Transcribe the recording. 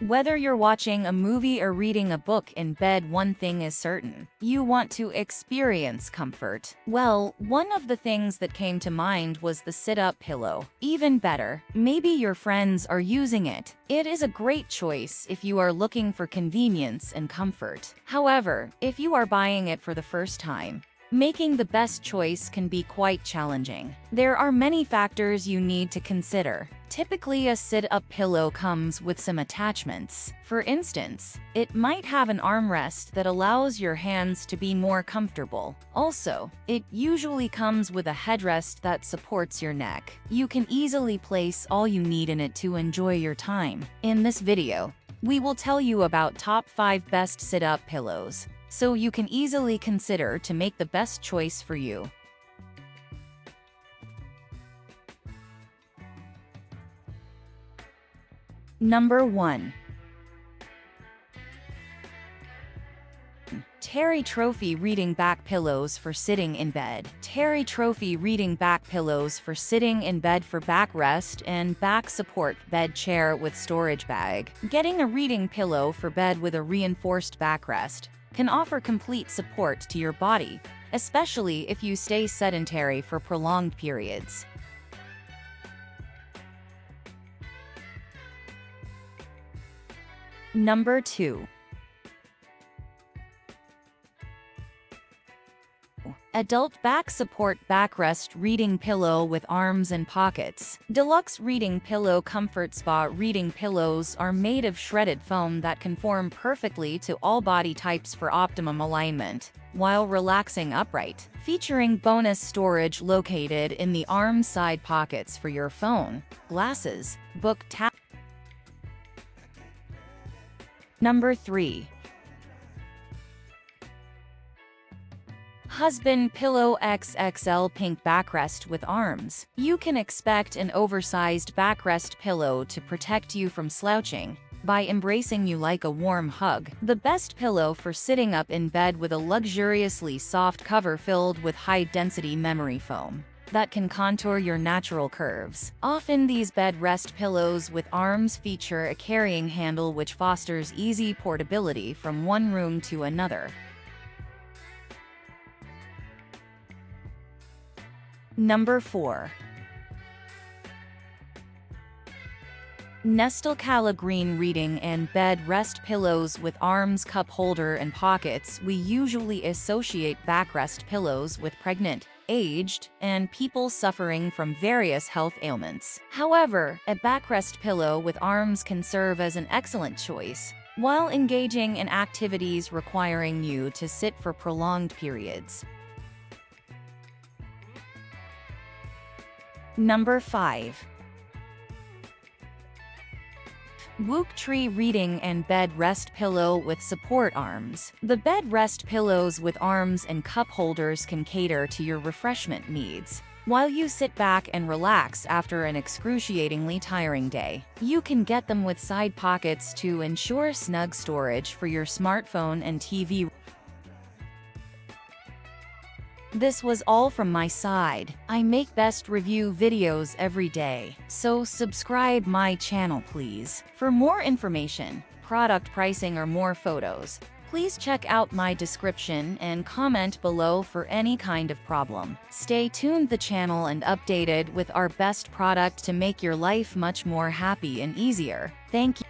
Whether you're watching a movie or reading a book in bed, one thing is certain. You want to experience comfort. Well, one of the things that came to mind was the sit-up pillow. Even better, maybe your friends are using it. It is a great choice if you are looking for convenience and comfort. However, if you are buying it for the first time, Making the best choice can be quite challenging. There are many factors you need to consider. Typically, a sit-up pillow comes with some attachments. For instance, it might have an armrest that allows your hands to be more comfortable. Also, it usually comes with a headrest that supports your neck. You can easily place all you need in it to enjoy your time. In this video, we will tell you about top 5 best sit-up pillows so you can easily consider to make the best choice for you. Number 1. Terri Trophy Reading Back Pillows for Sitting in Bed. Terri Trophy Reading Back Pillows for Sitting in Bed for Backrest and Back Support Bed Chair with Storage Bag. Getting a reading pillow for bed with a reinforced backrest can offer complete support to your body, especially if you stay sedentary for prolonged periods. Number 2. Adult Back Support Backrest Reading Pillow with Arms and Pockets. Deluxe Reading Pillow Comfort Spa Reading pillows are made of shredded foam that conform perfectly to all body types for optimum alignment, while relaxing upright, featuring bonus storage located in the arm side pockets for your phone, glasses, book tab. Number 3. Husband Pillow XXL Pink Backrest with Arms. You can expect an oversized backrest pillow to protect you from slouching by embracing you like a warm hug. The best pillow for sitting up in bed with a luxuriously soft cover filled with high-density memory foam that can contour your natural curves. Often these bed rest pillows with arms feature a carrying handle which fosters easy portability from one room to another. Number 4. Nestl Calla Green Reading and Bed Rest Pillows with arms, cup holder, and pockets We usually associate backrest pillows with pregnant, aged, and people suffering from various health ailments. However, a backrest pillow with arms can serve as an excellent choice, while engaging in activities requiring you to sit for prolonged periods. Number 5. Wuke Tree Reading and Bed Rest Pillow with Support Arms. The bed rest pillows with arms and cup holders can cater to your refreshment needs. While you sit back and relax after an excruciatingly tiring day, you can get them with side pockets to ensure snug storage for your smartphone and TV. This was all from my side. I make best review videos every day, so subscribe my channel please. For more information, product pricing or more photos, please check out my description and comment below for any kind of problem. Stay tuned the channel and updated with our best product to make your life much more happy and easier. Thank you.